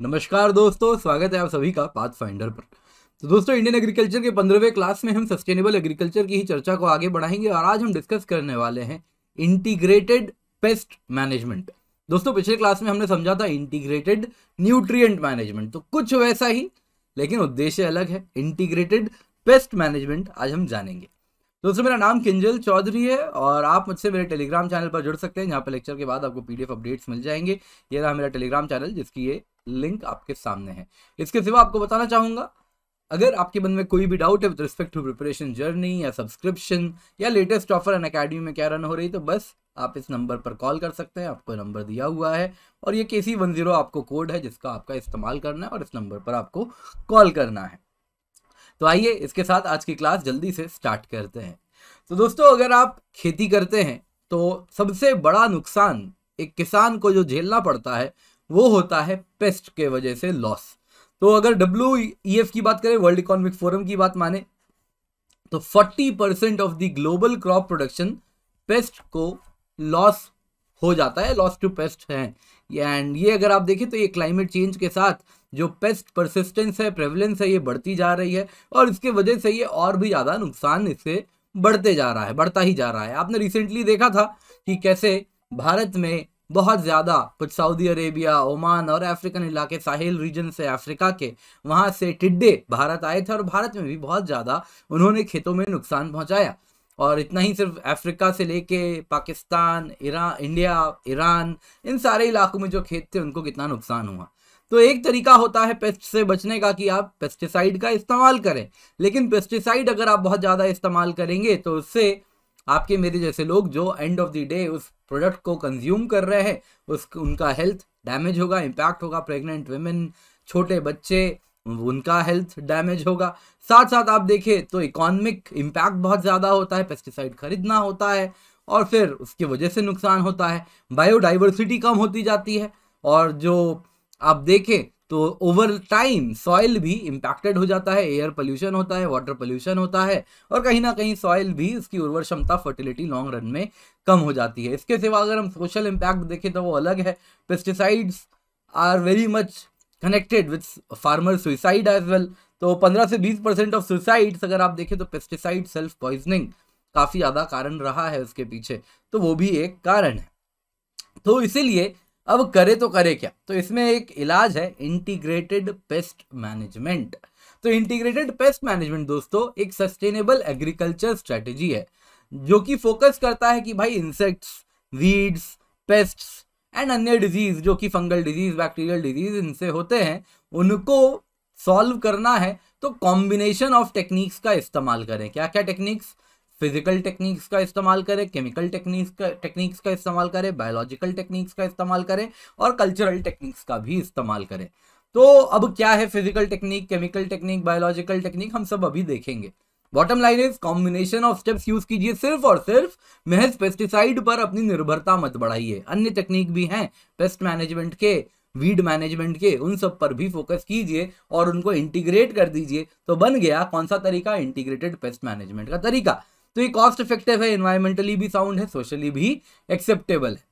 नमस्कार दोस्तों, स्वागत है आप सभी का पाथ फाइंडर पर। तो दोस्तों इंडियन एग्रीकल्चर के पंद्रहवें क्लास में हम सस्टेनेबल एग्रीकल्चर की ही चर्चा को आगे बढ़ाएँगे और आज हम डिस्कस करने वाले हैं इंटीग्रेटेड पेस्ट मैनेजमेंट दोस्तों, पिछले क्लास में हमने समझा था इंटीग्रेटेड न्यूट्रिएंट मैनेजमेंट तो कुछ वैसा ही, लेकिन उद्देश्य अलग है इंटीग्रेटेड पेस्ट मैनेजमेंट आज हम जानेंगे। दोस्तों, मेरा नाम किंजल चौधरी है और आप मुझसे मेरे टेलीग्राम चैनल पर जुड़ सकते हैं। जहाँ पर लेक्चर के बाद आपको पीडीएफ अपडेट्स मिल जाएँगे। ये रहा मेरा टेलीग्राम चैनल जिसकी ये लिंक आपके सामने है। इसके सिवा आपको बताना चाहूँगा, अगर आपके मन में कोई भी डाउट है with respect to preparation journey या सब्सक्रिप्शन या लेटेस्ट ऑफ़र एन अकेडमी में क्या रन हो रही तो बस आप इस नंबर पर कॉल कर सकते हैं। आपको नंबर दिया हुआ है और ये के सी वन ज़ीरो आपको कोड है जिसका आपका इस्तेमाल करना है और इस नंबर पर आपको कॉल करना है। तो आइए इसके साथ आज की क्लास जल्दी से स्टार्ट करते हैं। तो दोस्तों, अगर आप खेती करते हैं तो सबसे बड़ा नुकसान एक किसान को जो झेलना पड़ता है वो होता है पेस्ट के वजह से लॉस तो अगर डब्ल्यू ई एफ़ की बात करें वर्ल्ड इकोनॉमिक फोरम की बात माने तो 40 percent of the global crop production pest को लॉस हो जाता है लॉस टू पेस्ट है. एंड ये अगर आप देखें तो ये क्लाइमेट चेंज के साथ जो पेस्ट परसिस्टेंस है प्रेवलेंस है, ये बढ़ती जा रही है और इसके वजह से ये और भी ज़्यादा नुकसान इससे बढ़ते जा रहा है, बढ़ता ही जा रहा है. आपने रिसेंटली देखा था कि कैसे भारत में बहुत ज़्यादा कुछ सऊदी अरेबिया, ओमान और अफ्रीकन इलाके, साहिल रीजन से अफ्रीका के, वहाँ से टिड्डे भारत आए थे और भारत में भी बहुत ज़्यादा उन्होंने खेतों में नुकसान पहुँचाया। और इतना ही सिर्फ़ अफ्रीका से लेके पाकिस्तान ईरान इंडिया, ईरान, इन सारे इलाकों में जो खेत थे, उनको कितना नुकसान हुआ। तो एक तरीका होता है पेस्ट से बचने का कि आप पेस्टिसाइड का इस्तेमाल करें। लेकिन पेस्टिसाइड अगर आप बहुत ज़्यादा इस्तेमाल करेंगे तो उससे आपके मेरे जैसे लोग जो एंड ऑफ़ द डे उस प्रोडक्ट को कंज्यूम कर रहे हैं, उस, उनका हेल्थ डैमेज होगा, इम्पैक्ट होगा प्रेग्नेंट वेमेन, छोटे बच्चे, उनका हेल्थ डैमेज होगा। साथ साथ आप देखें तो इकोनॉमिक इम्पैक्ट बहुत ज़्यादा होता है, पेस्टिसाइड खरीदना होता है, और फिर उसकी वजह से नुकसान होता है। बायोडाइवर्सिटी कम होती जाती है, और जो आप देखें तो ओवर टाइम सॉइल भी इम्पैक्टेड हो जाता है एयर पोल्यूशन होता है वाटर पोल्यूशन होता है और कहीं ना कहीं सॉइल भी उसकी उर्वर क्षमता फर्टिलिटी लॉन्ग रन में कम हो जाती है। इसके सिवा अगर हम सोशल इम्पैक्ट देखें तो वो अलग है। Pesticides are very much connected with farmer suicide as well तो 15 से 20 परसेंट ऑफ़ सुसाइड्स अगर आप देखें तो पेस्टिसाइड सेल्फ पॉइजनिंग काफ़ी ज़्यादा कारण रहा है उसके पीछे। तो वो भी एक कारण है। तो इसीलिए अब करे तो करे क्या? तो इसमें एक इलाज है इंटीग्रेटेड पेस्ट मैनेजमेंट तो इंटीग्रेटेड पेस्ट मैनेजमेंट दोस्तों, एक सस्टेनेबल एग्रीकल्चर स्ट्रेटेजी है, जो कि फोकस करता है कि भाई इंसेक्ट्स वीड्स पेस्ट्स एंड अन्य डिज़ीज़ जो कि फंगल डिज़ीज़ बैक्टीरियल डिज़ीज़ इनसे होते हैं, उनको सॉल्व करना है तो कॉम्बिनेशन ऑफ़ टेक्निक्स का इस्तेमाल करें। क्या क्या टेक्निक्स फ़िज़िकल टेक्निक्स का इस्तेमाल करें, केमिकल टेक्निक्स का टेक्निक्स का इस्तेमाल करें, बायोलॉजिकल टेक्निक्स का इस्तेमाल करें और कल्चरल टेक्निक्स का भी इस्तेमाल करें। तो अब क्या है physical technique, chemical technique, biological technique, हम सब अभी देखेंगे। Bottom line is combination of steps use कीजिए सिर्फ़ और सिर्फ़, महज पेस्टिसाइड पर अपनी निर्भरता मत बढ़ाइए। अन्य टेक्निक भी हैं पेस्ट मैनेजमेंट के वीड मैनेजमेंट के, उन सब पर भी फोकस कीजिए और उनको इंटीग्रेट कर दीजिए। तो बन गया कौन सा तरीका? इंटीग्रेटेड पेस्ट मैनेजमेंट का तरीका। तो ये कॉस्ट इफ़ेक्टिव है इन्वायरमेंटली भी साउंड है सोशली भी एक्सेप्टेबल है।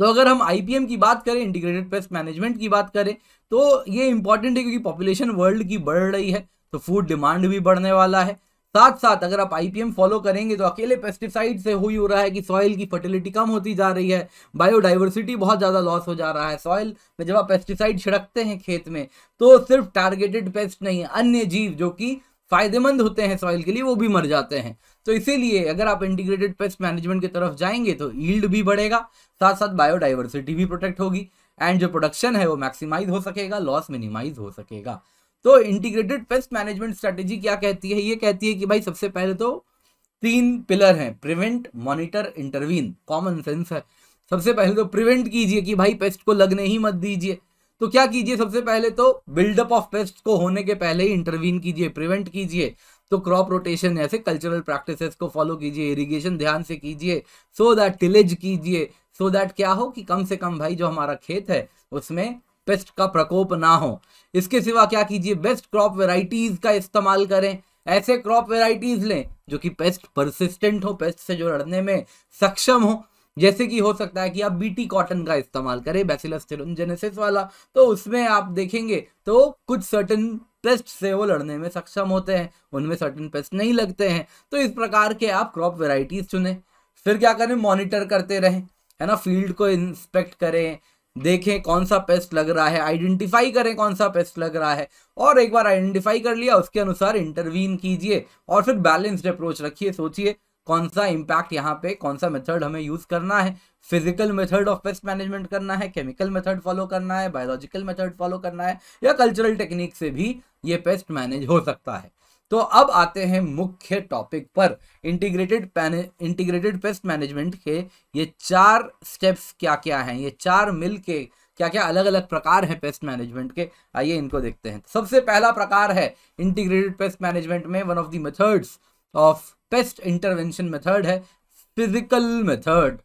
तो अगर हम आईपीएम की बात करें इंटीग्रेटेड पेस्ट मैनेजमेंट की बात करें तो ये इंपॉर्टेंट है क्योंकि पॉपुलेशन वर्ल्ड की बढ़ रही है तो फ़ूड डिमांड भी बढ़ने वाला है। साथ साथ अगर आप आईपीएम फॉलो करेंगे तो अकेले पेस्टिसाइड से हुई हो रहा है कि सॉइल की फर्टिलिटी कम होती जा रही है बायोडाइवर्सिटी बहुत ज़्यादा लॉस हो जा रहा है सॉइल में जब आप पेस्टिसाइड छिड़कते हैं खेत में तो सिर्फ़ टारगेटेड पेस्ट नहीं है अन्य जीव जो कि फ़ायदेमंद होते हैं सॉइल के लिए, वो भी मर जाते हैं। तो इसीलिए अगर आप इंटीग्रेटेड पेस्ट मैनेजमेंट की तरफ़ जाएँगे तो ईल्ड भी बढ़ेगा साथ साथ बायोडाइवर्सिटी भी प्रोटेक्ट होगी एंड जो प्रोडक्शन है, वो मैक्सिमाइज हो सकेगा लॉस मिनिमाइज हो सकेगा। तो इंटीग्रेटेड पेस्ट मैनेजमेंट स्ट्रेटेजी क्या कहती है? ये कहती है कि भाई, सबसे पहले तो तीन पिलर हैं prevent monitor intervene common sense है। सबसे पहले तो प्रिवेंट कीजिए कि भाई पेस्ट को लगने ही मत दीजिए। तो क्या कीजिए सबसे पहले तो बिल्डअप ऑफ़ पेस्ट को होने के पहले ही इंटरवीन कीजिए प्रिवेंट कीजिए। तो क्रॉप रोटेशन ऐसे कल्चरल प्रैक्टिसेस को फॉलो कीजिए इरिगेशन ध्यान से कीजिए सो दैट टिलेज कीजिए। सो दैट क्या हो कि कम से कम भाई जो हमारा खेत है, उसमें पेस्ट का प्रकोप ना हो। इसके सिवा क्या कीजिए बेस्ट क्रॉप वेराइटीज का इस्तेमाल करें। ऐसे क्रॉप वेराइटीज लें जो कि पेस्ट परसिस्टेंट हो पेस्ट से जो लड़ने में सक्षम हो। जैसे कि हो सकता है कि आप बीटी कॉटन का इस्तेमाल करें बैसिलस जेनेसिस वाला। तो उसमें आप देखेंगे तो कुछ सर्टन पेस्ट से वो लड़ने में सक्षम होते हैं, उनमें सर्टन पेस्ट नहीं लगते हैं। तो इस प्रकार के आप क्रॉप वेराइटीज चुने। फिर क्या करें? मॉनिटर करते रहें, है ना? फ़ील्ड को इंस्पेक्ट करें, देखें कौन सा पेस्ट लग रहा है आइडेंटिफाई करें कौन सा पेस्ट लग रहा है। और एक बार आइडेंटिफाई कर लिया, उसके अनुसार इंटरवीन कीजिए और फिर बैलेंस्ड अप्रोच रखिए, सोचिए कौन सा इम्पैक्ट यहाँ पे, कौन सा मेथड हमें यूज़ करना है? Physical method of pest management करना है केमिकल मेथड फॉलो करना है बायोलॉजिकल मेथड फॉलो करना है, या कल्चरल टेक्निक से भी ये पेस्ट मैनेज हो सकता है। तो अब आते हैं मुख्य टॉपिक पर। इंटीग्रेटेड इंटीग्रेटेड पेस्ट मैनेजमेंट के ये चार स्टेप्स क्या क्या हैं? ये चार मिल के क्या क्या अलग अलग प्रकार हैं पेस्ट मैनेजमेंट के? आइए इनको देखते हैं। सबसे पहला प्रकार है इंटीग्रेटेड पेस्ट मैनेजमेंट में one of the methods of pest intervention method है, फ़िज़िकल मेथड।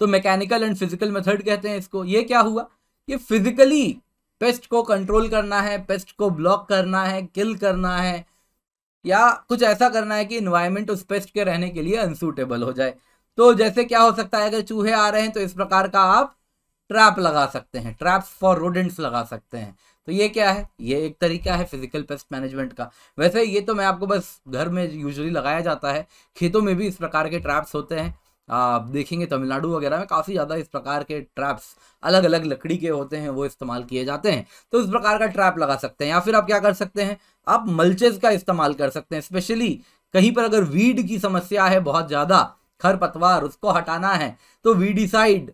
तो मैकेनिकल एंड फ़िज़िकल मेथड कहते हैं इसको। ये क्या हुआ? ये फिजिकली पेस्ट को कंट्रोल करना है, पेस्ट को ब्लॉक करना है, किल करना है, या कुछ ऐसा करना है कि इन्वायरमेंट उस पेस्ट के रहने के लिए अनसूटेबल हो जाए। तो जैसे क्या हो सकता है, अगर चूहे आ रहे हैं तो इस प्रकार का आप ट्रैप लगा सकते हैं ट्रैप्स फॉर रोडेंट्स लगा सकते हैं। तो ये क्या है? ये एक तरीका है फ़िज़िकल पेस्ट मैनेजमेंट का। वैसे ये तो मैं आपको बस घर में यूजली लगाया जाता है। खेतों में भी इस प्रकार के ट्रैप्स होते हैं। आप देखेंगे तमिलनाडु वगैरह में काफ़ी ज़्यादा इस प्रकार के ट्रैप्स अलग अलग लकड़ी के होते हैं, वो इस्तेमाल किए जाते हैं। तो इस प्रकार का ट्रैप लगा सकते हैं। या फिर आप क्या कर सकते हैं? आप मल्चेस का इस्तेमाल कर सकते हैं। स्पेशली कहीं पर अगर वीड की समस्या है बहुत ज़्यादा, खरपतवार, उसको हटाना है तो वीडिसाइड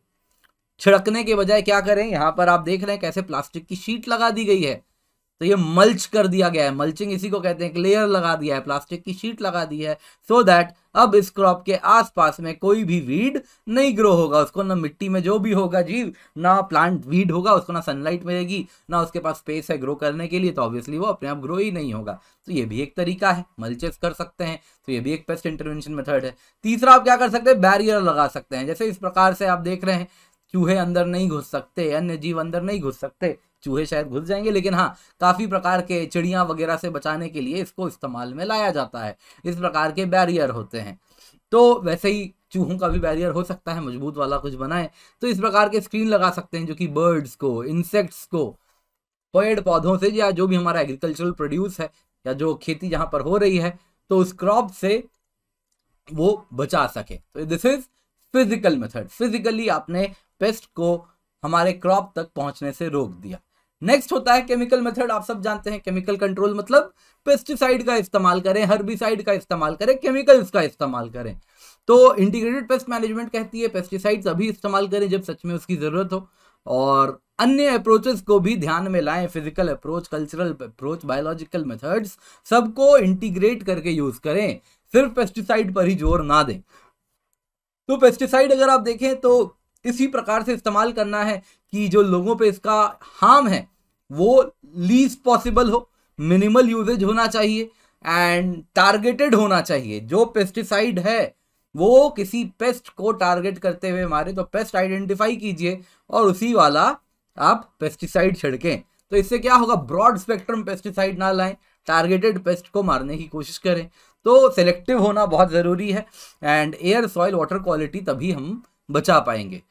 छिड़कने के बजाय क्या करें? यहाँ पर आप देख रहे हैं कैसे प्लास्टिक की शीट लगा दी गई है। तो ये मल्च कर दिया गया है। मल्चिंग इसी को कहते हैं लेयर लगा दिया है। प्लास्टिक की शीट लगा दी है। सो so दैट अब इस क्रॉप के आसपास में कोई भी वीड नहीं ग्रो होगा। उसको ना मिट्टी में जो भी होगा जीव, ना प्लांट वीड होगा। उसको ना सनलाइट मिलेगी, ना उसके पास स्पेस है ग्रो करने के लिए। तो ऑब्वियसली वो अपने आप ग्रो ही नहीं होगा। तो ये भी एक तरीका है। मल्चेस कर सकते हैं। तो ये भी एक पेस्ट इंटरवेंशन मेथड है। तीसरा आप क्या कर सकते हैं? बैरियर लगा सकते हैं। जैसे इस प्रकार से आप देख रहे हैं चूहे अंदर नहीं घुस सकते, अन्य जीव अंदर नहीं घुस सकते। चूहे शायद घुस जाएँगे, लेकिन हाँ काफ़ी प्रकार के चिड़िया वगैरह से बचाने के लिए इसको इस्तेमाल में लाया जाता है। इस प्रकार के बैरियर होते हैं। तो वैसे ही चूहों का भी बैरियर हो सकता है, मज़बूत वाला कुछ बनाए। तो इस प्रकार के स्क्रीन लगा सकते हैं जो कि बर्ड्स को इंसेक्ट्स को, पेड़ पौधों से या जो भी हमारा एग्रीकल्चरल प्रोड्यूस है, या जो खेती जहाँ पर हो रही है तो उस क्रॉप से वो बचा सके। तो this is physical method physically आपने पेस्ट को हमारे क्रॉप तक पहुँचने से रोक दिया। नेक्स्ट होता है केमिकल मेथड आप सब जानते हैं केमिकल कंट्रोल मतलब पेस्टिसाइड का इस्तेमाल करें हर्बिसाइड का इस्तेमाल करें केमिकल्स का इस्तेमाल करें। तो इंटीग्रेटेड पेस्ट मैनेजमेंट कहती है पेस्टिसाइड्स अभी इस्तेमाल करें जब सच में उसकी ज़रूरत हो। और अन्य अप्रोचेस को भी ध्यान में लाएँ physical approach cultural approach biological methods सबको इंटीग्रेट करके यूज़ करें। सिर्फ़ पेस्टिसाइड पर ही ज़ोर ना दें। तो पेस्टिसाइड अगर आप देखें तो इसी प्रकार से इस्तेमाल करना है कि जो लोगों पे इसका हार्म है, वो लीज पॉसिबल हो मिनिमल यूजेज होना चाहिए एंड टारगेटेड होना चाहिए। जो पेस्टिसाइड है, वो किसी पेस्ट को टारगेट करते हुए मारे तो पेस्ट आइडेंटिफाई कीजिए और उसी वाला आप पेस्टिसाइड छिड़कें। तो इससे क्या होगा? ब्रॉड स्पेक्ट्रम पेस्टिसाइड ना लाएँ टारगेटेड पेस्ट को मारने की कोशिश करें। तो सेलेक्टिव होना बहुत ज़रूरी है and air soil water quality तभी हम बचा पाएँगे।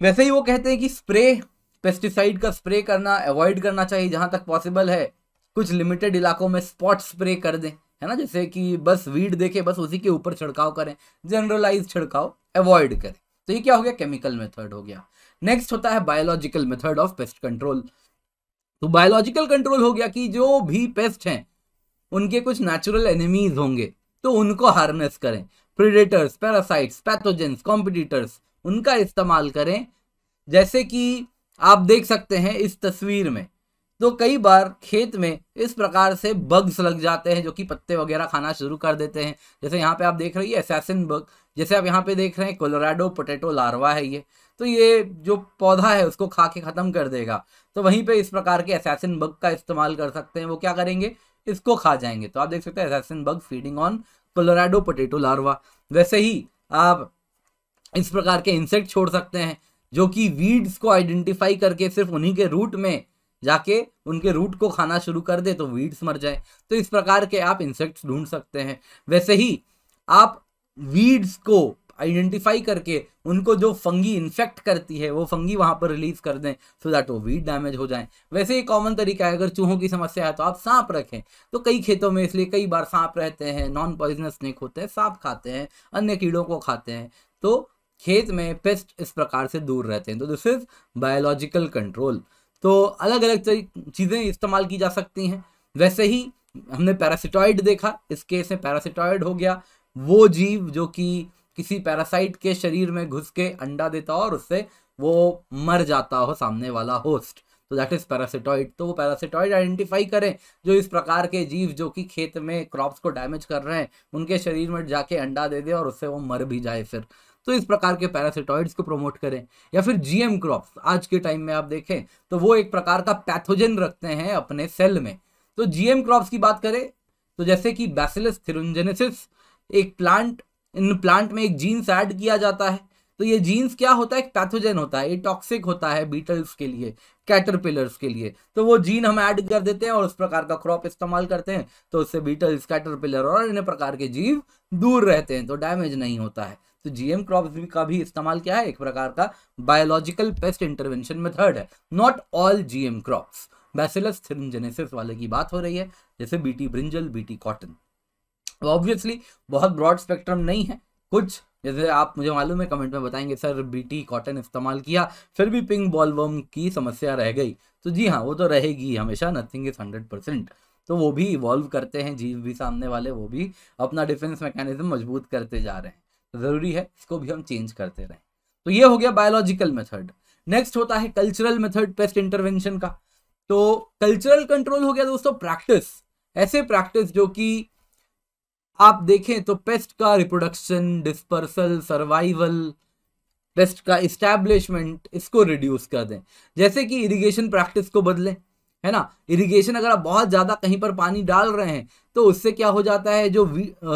वैसे ही वो कहते हैं कि स्प्रे पेस्टिसाइड का स्प्रे करना अवॉइड करना चाहिए जहाँ तक पॉसिबल है। कुछ लिमिटेड इलाकों में स्पॉट स्प्रे कर दें, है ना? जैसे कि बस वीड देखे, बस उसी के ऊपर छिड़काव करें जनरलाइज छिड़काव अवॉइड करें। तो ये क्या हो गया? केमिकल मेथड हो गया। नेक्स्ट होता है biological method of pest control तो बायोलॉजिकल कंट्रोल हो गया कि जो भी पेस्ट हैं उनके कुछ नेचुरल एनिमीज होंगे तो उनको हार्नेस करें। प्रीडेटर्स पैरासाइट्स पैथोजेंस कॉम्पिटिटर्स उनका इस्तेमाल करें। जैसे कि आप देख सकते हैं इस तस्वीर में तो कई बार खेत में इस प्रकार से बग्स लग जाते हैं, जो कि पत्ते वगैरह खाना शुरू कर देते हैं। जैसे यहाँ पे आप देख रहे हैं असैसिन बग जैसे आप यहाँ पे देख रहे हैं कोलोराडो पोटैटो लार्वा है ये। तो ये जो पौधा है, उसको खा के ख़त्म कर देगा। तो वहीं पे इस प्रकार के असैसिन बग का इस्तेमाल कर सकते हैं। वो क्या करेंगे? इसको खा जाएँगे। तो आप देख सकते हैं bug feeding on Colorado potato larva वैसे ही आप इस प्रकार के इंसेक्ट छोड़ सकते हैं, जो कि वीड्स को आइडेंटिफाई करके सिर्फ़ उन्हीं के रूट में जाके उनके रूट को खाना शुरू कर दे तो वीड्स मर जाए। तो इस प्रकार के आप इंसेक्ट्स ढूंढ सकते हैं। वैसे ही आप वीड्स को आइडेंटिफाई करके उनको जो फंगी इन्फेक्ट करती है, वो फंगी वहाँ पर रिलीज़ कर दें सो दैट वो वीट डैमेज हो जाए। वैसे ही कॉमन तरीका है, अगर चूहों की समस्या है तो आप सांप रखें। तो कई खेतों में इसलिए कई बार सांप रहते हैं नॉन पॉइजनस स्नेक होते हैं, सांप खाते हैं, अन्य कीड़ों को खाते हैं। तो खेत में पेस्ट इस प्रकार से दूर रहते हैं। तो दिस इज़ बायोलॉजिकल कंट्रोल तो अलग अलग चीज़ें इस्तेमाल की जा सकती हैं। वैसे ही हमने पैरासिटॉइड देखा, इस केस में पैरासिटॉइड हो गया। वो जीव जो कि किसी पैरासाइट के शरीर में घुस के अंडा देता हो और उससे वो मर जाता हो सामने वाला होस्ट। तो दैट इज़ पैरासिटॉइड तो वो पैरासिटॉइड आइडेंटिफाई करें, जो इस प्रकार के जीव जो कि खेत में क्रॉप्स को डैमेज कर रहे हैं, उनके शरीर में जाके अंडा दे दे और उससे वो मर भी जाए फिर। तो इस प्रकार के पैरासिटॉइड्स को प्रमोट करें। या फिर जीएम क्रॉप्स आज के टाइम में आप देखें तो वो एक प्रकार का पैथोजन रखते हैं अपने सेल में। तो जीएम क्रॉप्स की बात करें तो जैसे कि बैसिलस थिरुंजेनेसिस एक प्लांट इन प्लांट में एक जीन्स ऐड किया जाता है। तो ये जीन्स क्या होता है? एक पैथोजन होता है, ये टॉक्सिक होता है बीटल्स के लिए कैटरपिलर्स के लिए। तो वो जीन हम ऐड कर देते हैं और उस प्रकार का क्रॉप इस्तेमाल करते हैं। तो उससे बीटल्स कैटरपिलर और अन्य प्रकार के जीव दूर रहते हैं तो डैमेज नहीं होता है। तो जीएम क्रॉप्स का भी इस्तेमाल क्या है? एक प्रकार का बायोलॉजिकल पेस्ट इंटरवेंशन मेथड है। Not all GM crops Bacillus thuringiensis वाले की बात हो रही है, जैसे BT brinjal BT cotton obviously बहुत ब्रॉड स्पेक्ट्रम नहीं है। कुछ, जैसे आप मुझे मालूम है कमेंट में बताएँगे, सर बीटी कॉटन इस्तेमाल किया, फिर भी पिंक बॉलवर्म की समस्या रह गई। तो जी हाँ वो तो रहेगी हमेशा नथिंग इज़ हंड्रेड परसेंट तो वो भी इवॉल्व करते हैं, जीव भी सामने वाले, वो भी अपना डिफेंस मैकेनिज्म मज़बूत करते जा रहे हैं। तो ज़रूरी है, इसको भी हम चेंज करते रहें। तो ये हो गया बायोलॉजिकल मेथड नेक्स्ट होता है कल्चरल मेथड पेस्ट इंटरवेंशन का। तो कल्चरल कंट्रोल हो गया, दोस्तों प्रैक्टिस ऐसे प्रैक्टिस जो कि आप देखें तो पेस्ट का रिप्रोडक्शन डिस्पर्सल सर्वाइवल पेस्ट का इस्टेब्लिशमेंट इसको रिड्यूस कर दें। जैसे कि इरिगेशन प्रैक्टिस को बदलें, है ना? इरिगेशन अगर आप बहुत ज़्यादा कहीं पर पानी डाल रहे हैं तो उससे क्या हो जाता है, जो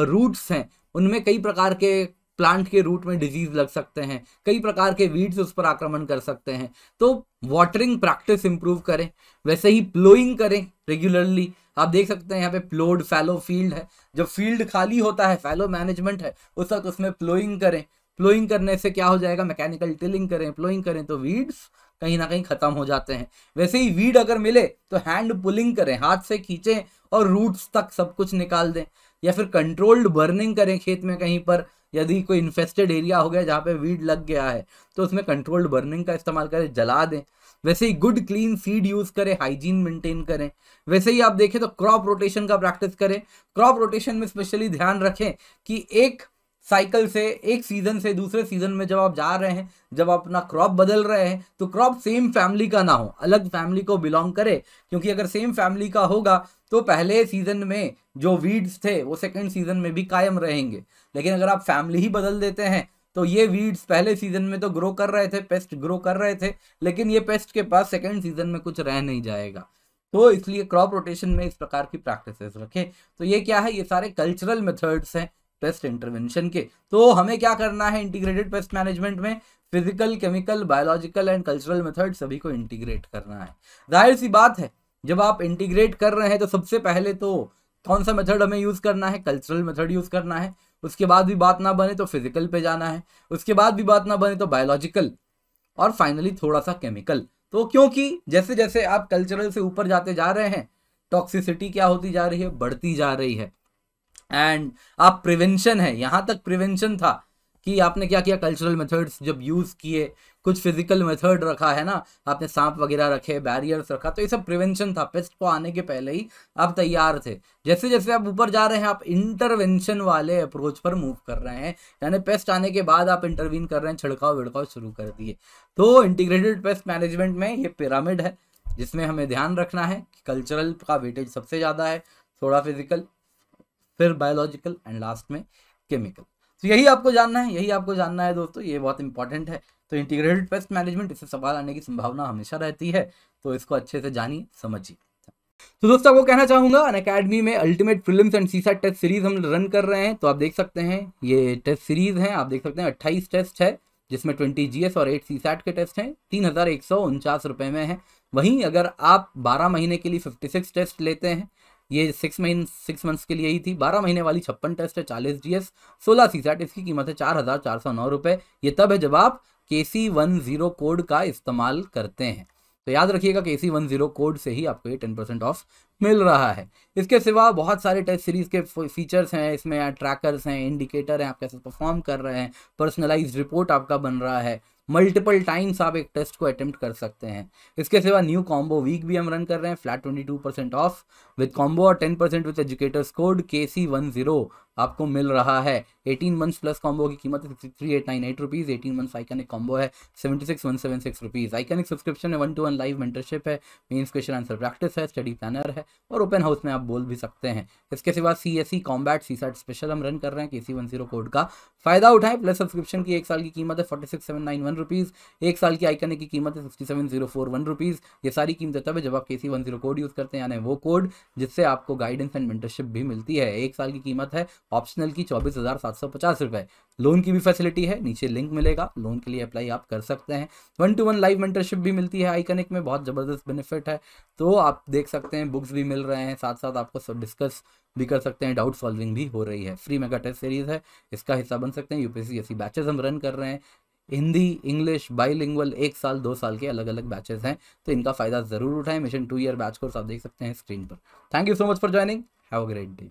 रूट्स हैं, उनमें कई प्रकार के प्लांट के रूट में डिज़ीज़ लग सकते हैं, कई प्रकार के वीड्स उस पर आक्रमण कर सकते हैं। तो वाटरिंग प्रैक्टिस इंप्रूव करें, वैसे ही प्लोइंग करें रेगुलरली आप देख सकते हैं यहाँ पे प्लोड फैलो फ़ील्ड है। जब फ़ील्ड खाली होता है फैलो मैनेजमेंट है, उस वक्त उसमें प्लोइंग करें। प्लोइंग करने से क्या हो जाएगा? मैकेनिकल टिलिंग करें प्लोइंग करें तो वीड्स कहीं ना कहीं खत्म हो जाते हैं। वैसे ही वीड अगर मिले तो हैंड पुलिंग करें, हाथ से खींचें और रूट्स तक सब कुछ निकाल दें। या फिर कंट्रोल्ड बर्निंग करें खेत में कहीं पर, यदि कोई इन्फेस्टेड एरिया हो गया जहाँ पे वीड लग गया है तो उसमें कंट्रोल्ड बर्निंग का इस्तेमाल करें, जला दें। वैसे ही गुड क्लीन सीड यूज़ करें हाइजीन मेंटेन करें। वैसे ही आप देखें तो क्रॉप रोटेशन का प्रैक्टिस करें। क्रॉप रोटेशन में स्पेशली ध्यान रखें कि एक साइकिल से, एक सीज़न से दूसरे सीज़न में जब आप जा रहे हैं, जब आप अपना क्रॉप बदल रहे हैं तो क्रॉप सेम फैमिली का ना हो, अलग फैमिली को बिलोंग करे। क्योंकि अगर सेम फैमिली का होगा तो पहले सीज़न में जो वीड्स थे, वो सेकेंड सीज़न में भी कायम रहेंगे। लेकिन अगर आप फैमिली ही बदल देते हैं तो ये वीड्स पहले सीज़न में तो ग्रो कर रहे थे पेस्ट ग्रो कर रहे थे, लेकिन ये पेस्ट के पास सेकेंड सीज़न में कुछ रह नहीं जाएगा। तो इसलिए क्रॉप रोटेशन में इस प्रकार की प्रैक्टिसेस रखें। तो ये क्या है? ये सारे कल्चरल मेथड्स हैं पेस्ट इंटरवेंशन के। तो हमें क्या करना है इंटीग्रेटेड पेस्ट मैनेजमेंट में? Physical chemical biological and cultural method सभी को इंटीग्रेट करना है। ज़ाहिर सी बात है, जब आप इंटीग्रेट कर रहे हैं तो सबसे पहले तो कौन सा मेथड हमें यूज़ करना है? कल्चरल मेथड यूज़ करना है। उसके बाद भी बात ना बने तो फ़िज़िकल पे जाना है, उसके बाद भी बात ना बने तो बायोलॉजिकल और फाइनली थोड़ा सा केमिकल तो क्योंकि जैसे जैसे आप कल्चरल से ऊपर जाते जा रहे हैं टॉक्सिसिटी क्या होती जा रही है? बढ़ती जा रही है. एंड आप प्रिवेंशन है, यहाँ तक प्रिवेंशन था. कि आपने क्या किया कल्चरल मेथड्स जब यूज़ किए, कुछ फ़िज़िकल मेथड रखा, है ना? आपने सांप वगैरह रखे बैरियर्स रखा तो ये सब प्रिवेंशन था। पेस्ट को आने के पहले ही आप तैयार थे। जैसे जैसे आप ऊपर जा रहे हैं, आप इंटरवेंशन वाले अप्रोच पर मूव कर रहे हैं। यानी पेस्ट आने के बाद आप इंटरवीन कर रहे हैं, छिड़काव, विड़काव शुरू कर दिए। तो इंटीग्रेटेड पेस्ट मैनेजमेंट में ये पिरामिड है, जिसमें हमें ध्यान रखना है कि कल्चरल का वेटेज सबसे ज़्यादा है, थोड़ा फ़िज़िकल फिर बायोलॉजिकल एंड लास्ट में केमिकल तो यही आपको जानना है, यही आपको जानना है दोस्तों, ये बहुत इंपॉर्टेंट है। तो इंटीग्रेटेड पेस्ट मैनेजमेंट इससे सवाल आने की संभावना हमेशा रहती है। तो इसको अच्छे से जानिए, समझिए। तो दोस्तों, आपको कहना चाहूँगा अन अकेडमी में ultimate prelims and CSAT test series हम रन कर रहे हैं। तो आप देख सकते हैं, ये टेस्ट सीरीज़ है। आप देख सकते हैं, अट्ठाईस टेस्ट है, जिसमें ट्वेंटी जीएस और एट सी के टेस्ट हैं। तीन हज़ार एक सौ उनचास रुपये में है। वहीं अगर आप बारह महीने के लिए फिफ्टी सिक्स टेस्ट लेते हैं ये सिक्स महीन सिक्स मंथ्स के लिए ही थी। बारह महीने वाली छप्पन टेस्ट है, चालीस जी एस सोलह सी सैट इसकी कीमत है चार हज़ार चार सौ नौ रुपये ये तब है जब आप K C one zero code का इस्तेमाल करते हैं। तो याद रखिएगा के सी वन ज़ीरो कोड से ही आपको ये टेन परसेंट ऑफ़ मिल रहा है। इसके सिवा बहुत सारे टेस्ट सीरीज़ के फीचर्स हैं, इसमें ट्रैकर्स हैं इंडिकेटर हैं, आप कैसे परफॉर्म कर रहे हैं पर्सनलाइज रिपोर्ट आपका बन रहा है। मल्टीपल टाइम्स आप एक टेस्ट को अटेम्प्ट कर सकते हैं। इसके सिवा न्यू कॉम्बो वीक भी हम रन कर रहे हैं flat twenty two percent off with combo और ten percent with educators code K C one zero आपको मिल रहा है। 18 मंथ्स प्लस कॉम्बो की कीमत है sixty three eight nine eight rupees eighteen months iconic combo है seventy six one seven six rupees iconic subscription है one to one live mentorship है। Mains question answer practice है स्टडी प्लानर है। और open house में आप बोल भी सकते हैं। इसके सिवा C S C combat C set special हम रन कर रहे हैं के सी वन ज़ीरो कोड का। फ़ायदा उठाएँ प्लस सब्सक्रिप्शन की एक साल की कीमत है forty six seven nine one rupees एक साल की आइकनिक की कीमत है sixty seven zero four one rupees ये सारी कीमतें तब है जब आप K C one zero code use करते हैं, यानी वो कोड जिससे आपको गाइडेंस एंड मेंटरशिप भी मिलती है। एक साल की कीमत है ऑप्शनल की चौबीस हज़ार सात सौ पचास रुपये लोन की भी फैसिलिटी है, नीचे लिंक मिलेगा लोन के लिए अप्लाई आप कर सकते हैं। One to one live mentorship भी मिलती है आइकनिक में, बहुत ज़बरदस्त बेनिफिट है। तो आप देख सकते हैं बुक्स भी मिल रहे हैं साथ साथ आपको सब डिस्कस भी कर सकते हैं डाउट सॉल्विंग भी हो रही है। फ्री मेगा टेस्ट सीरीज़ है, इसका हिस्सा बन सकते हैं। यूपीएससी ऐसी बैचेस हम रन कर रहे हैं। हिंदी इंग्लिश बाईलिंगुअल एक साल, दो साल के अलग अलग बैचेस हैं। तो इनका फ़ायदा ज़रूर उठाएँ। Mission two year batch course आप देख सकते हैं स्क्रीन पर। Thank you so much for joining have a great day